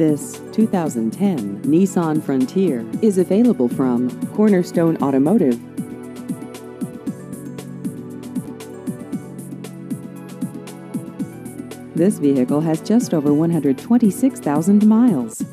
This 2010 Nissan Frontier is available from Cornerstone Automotive. This vehicle has just over 126,000 miles.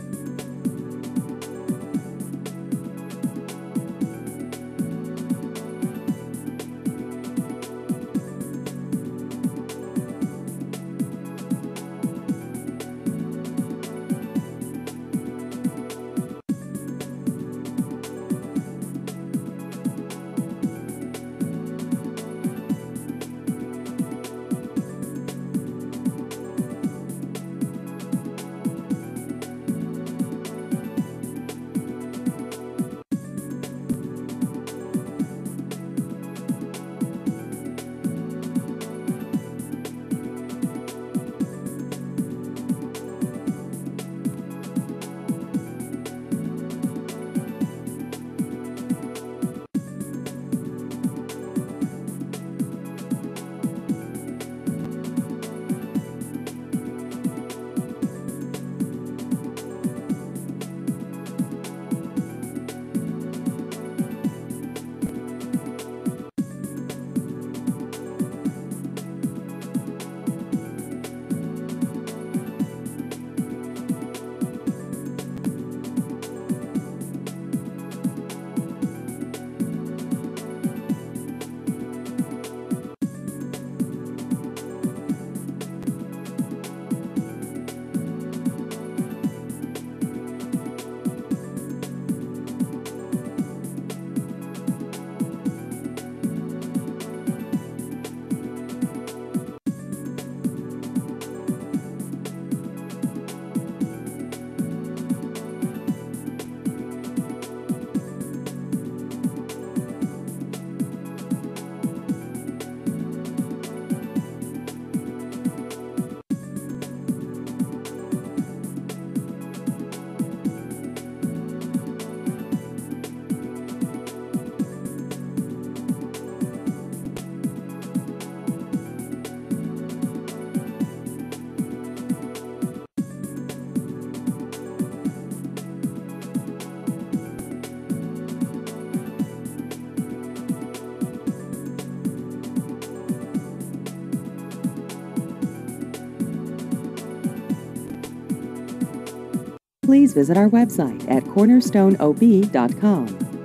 Please visit our website at cornerstoneob.com.